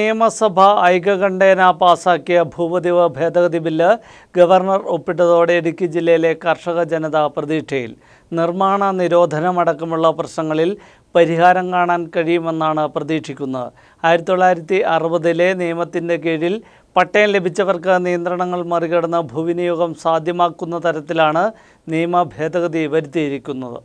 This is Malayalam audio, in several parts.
നിയമസഭ ഐകകണ്ഠേന പാസാക്കിയ ഭൂപതിവ ഭേദഗതി ബില്ല് ഗവർണർ ഒപ്പിട്ടതോടെ ഇടുക്കി ജില്ലയിലെ കർഷക ജനത പ്രതീക്ഷയിൽ. നിർമ്മാണ നിരോധനമടക്കമുള്ള പ്രശ്നങ്ങളിൽ പരിഹാരം കാണാൻ കഴിയുമെന്നാണ് പ്രതീക്ഷിക്കുന്നത്. ആയിരത്തി തൊള്ളായിരത്തി അറുപതിലെ നിയമത്തിന്റെ കീഴിൽ പട്ടയം ലഭിച്ചവർക്ക് നിയന്ത്രണങ്ങൾ മറികടന്ന് ഭൂവിനിയോഗം സാധ്യമാക്കുന്ന തരത്തിലാണ് നിയമ ഭേദഗതി വരുത്തിയിരിക്കുന്നത്.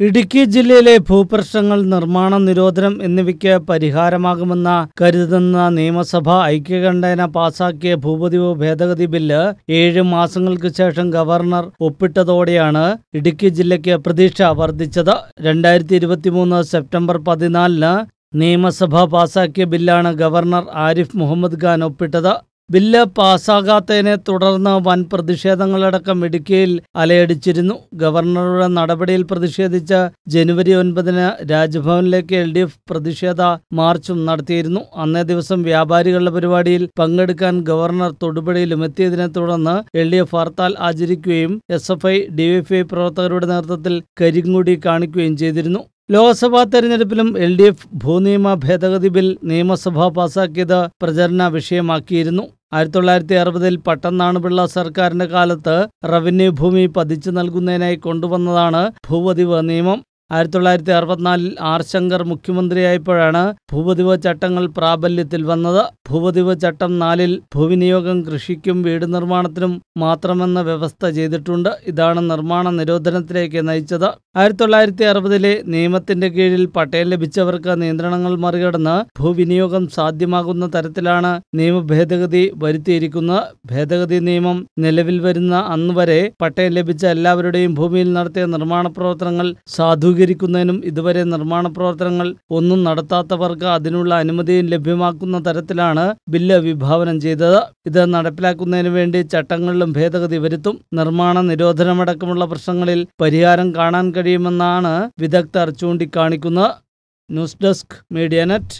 ഇടുക്കി ജില്ലയിലെ ഭൂപ്രശ്നങ്ങൾ നിർമ്മാണ നിരോധനം എന്നിവയ്ക്ക് പരിഹാരമാകുമെന്ന കരുതുന്ന നിയമസഭ ഐക്യകണ്ഠേന പാസാക്കിയ ഭൂപതിവ് ഭേദഗതി ബില്ല് ഏഴ് മാസങ്ങൾക്ക് ശേഷം ഗവർണർ ഒപ്പിട്ടതോടെയാണ് ഇടുക്കി ജില്ലയ്ക്ക് പ്രതീക്ഷ വർദ്ധിച്ചത്. രണ്ടായിരത്തി ഇരുപത്തിമൂന്ന് സെപ്റ്റംബർ പതിനാലിന് നിയമസഭ പാസാക്കിയ ബില്ലാണ് ഗവർണർ ആരിഫ് മുഹമ്മദ് ഖാൻ ഒപ്പിട്ടത്. ബില്ല് പാസ്സാകാത്തതിനെ തുടർന്ന് വൻ പ്രതിഷേധങ്ങളടക്കം ഇടുക്കിയിൽ അലയടിച്ചിരുന്നു. ഗവർണറുടെ നടപടിയിൽ പ്രതിഷേധിച്ച് ജനുവരി ഒൻപതിന് രാജ്ഭവനിലേക്ക് എൽ ഡി എഫ് പ്രതിഷേധ മാർച്ചും നടത്തിയിരുന്നു. അന്നേ ദിവസം വ്യാപാരികളുടെ പരിപാടിയിൽ പങ്കെടുക്കാൻ ഗവർണർ തൊടുപുഴയിലും എത്തിയതിനെ തുടർന്ന് എൽ ഡി എഫ് ഹർത്താൽ ആചരിക്കുകയും എസ് എഫ് ഐ ഡിവൈഎഫ്ഐ പ്രവർത്തകരുടെ നേതൃത്വത്തിൽ കരിങ്കൊടി കാണിക്കുകയും ചെയ്തിരുന്നു. ലോക്സഭാ തെരഞ്ഞെടുപ്പിലും എൽ ഡി എഫ് ഭൂനിയമ ഭേദഗതി ബിൽ നിയമസഭ പാസാക്കിയത് പ്രചരണ വിഷയമാക്കിയിരുന്നു. ആയിരത്തി തൊള്ളായിരത്തി അറുപതിൽ പട്ടന്നാണുപിള്ള സർക്കാരിന്റെ കാലത്ത് റവന്യൂ ഭൂമി പതിച്ചു നൽകുന്നതിനായി കൊണ്ടുവന്നതാണ് ഭൂപതിവ് നിയമം. ആയിരത്തി തൊള്ളായിരത്തി അറുപത്തിനാലിൽ ആർ ശങ്കർ മുഖ്യമന്ത്രിയായപ്പോഴാണ് ഭൂപതിവ ചട്ടങ്ങൾ പ്രാബല്യത്തിൽ വന്നത്. ഭൂപതിവ ചട്ടം നാലിൽ ഭൂവിനിയോഗം കൃഷിക്കും വീട് നിർമ്മാണത്തിനും മാത്രമെന്ന വ്യവസ്ഥ ചെയ്തിട്ടുണ്ട്. ഇതാണ് നിർമ്മാണ നിരോധനത്തിലേക്ക് നയിച്ചത്. ആയിരത്തി തൊള്ളായിരത്തി അറുപതിലെ നിയമത്തിന്റെ കീഴിൽ പട്ടയം ലഭിച്ചവർക്ക് നിയന്ത്രണങ്ങൾ മറികടന്ന് ഭൂവിനിയോഗം സാധ്യമാകുന്ന തരത്തിലാണ് നിയമ ഭേദഗതി വരുത്തിയിരിക്കുന്നത്. ഭേദഗതി നിയമം നിലവിൽ വരുന്ന അന്നുവരെ പട്ടയം ലഭിച്ച എല്ലാവരുടെയും ഭൂമിയിൽ നടത്തിയ നിർമ്മാണ പ്രവർത്തനങ്ങൾ സാധൂകരിക്കുന്നതിനും ഇതുവരെ നിർമ്മാണ പ്രവർത്തനങ്ങൾ ഒന്നും നടത്താത്തവർക്ക് അതിനുള്ള അനുമതിയും ലഭ്യമാക്കുന്ന തരത്തിലാണ് ബില്ല് വിഭാവനം ചെയ്തത്. ഇത് നടപ്പിലാക്കുന്നതിന് വേണ്ടി ചട്ടങ്ങളിലും ഭേദഗതി വരുത്തും. നിർമ്മാണ നിരോധനമടക്കമുള്ള പ്രശ്നങ്ങളിൽ പരിഹാരം കാണാൻ കഴിയുമെന്നാണ് വിദഗ്ധർ ചൂണ്ടിക്കാണിക്കുന്നത്. News desk media net.